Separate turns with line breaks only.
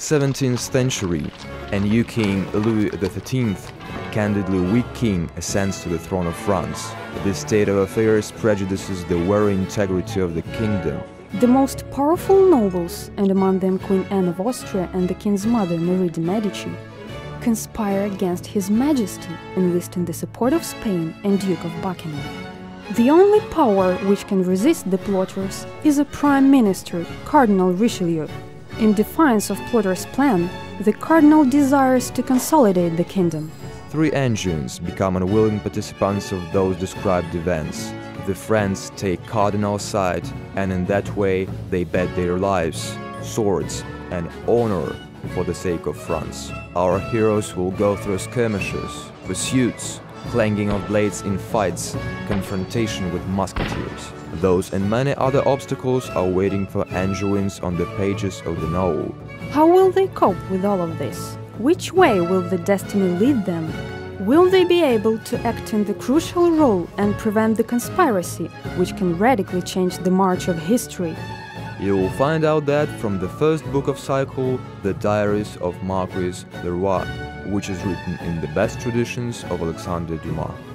17th century, a new king, Louis XIII, candidly weak king, ascends to the throne of France. This state of affairs prejudices the very integrity of the kingdom.
The most powerful nobles, and among them Queen Anne of Austria and the king's mother Marie de' Medici, conspire against His Majesty, enlisting the support of Spain and Duke of Buckingham. The only power which can resist the plotters is a Prime Minister, Cardinal Richelieu. In defiance of plotters' plan, the Cardinal desires to consolidate the kingdom.
Three Angevins become unwilling participants of those described events. The friends take Cardinal's side, and in that way they bet their lives, swords, and honor for the sake of France. Our heroes will go through skirmishes, pursuits, clanging of blades in fights, confrontation with musketeers. Those and many other obstacles are waiting for Angevins on the pages of the novel.
How will they cope with all of this? Which way will the destiny lead them? Will they be able to act in the crucial role and prevent the conspiracy, which can radically change the march of history?
You will find out that from the first book of cycle, The Diaries of Marquis de Leroy, which is written in the best traditions of Alexandre Dumas.